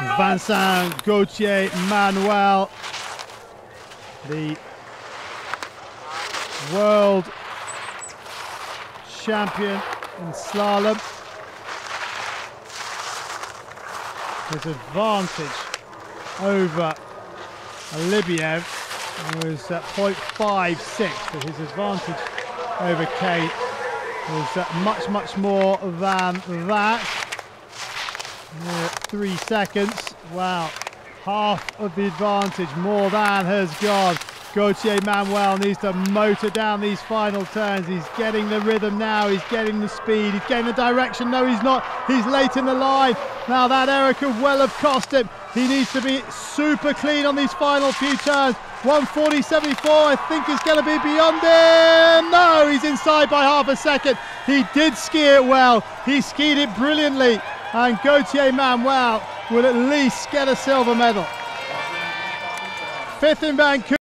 Vincent Gauthier Manuel, the world champion in slalom. His advantage over Alyabyev was at 0.56, but his advantage over Kate was much, much more than that. Three seconds. Wow. Half of the advantage, more than has gone. Gauthier Manuel needs to motor down these final turns. He's getting the rhythm now. He's getting the speed. He's getting the direction. No, he's not. He's late in the line. Now that error could well have cost him. He needs to be super clean on these final few turns. 140.74, I think is going to be beyond him. No, he's inside by half a second. He did ski it well. He skied it brilliantly. And Gauthier Manuel will at least get a silver medal. Fifth in Vancouver.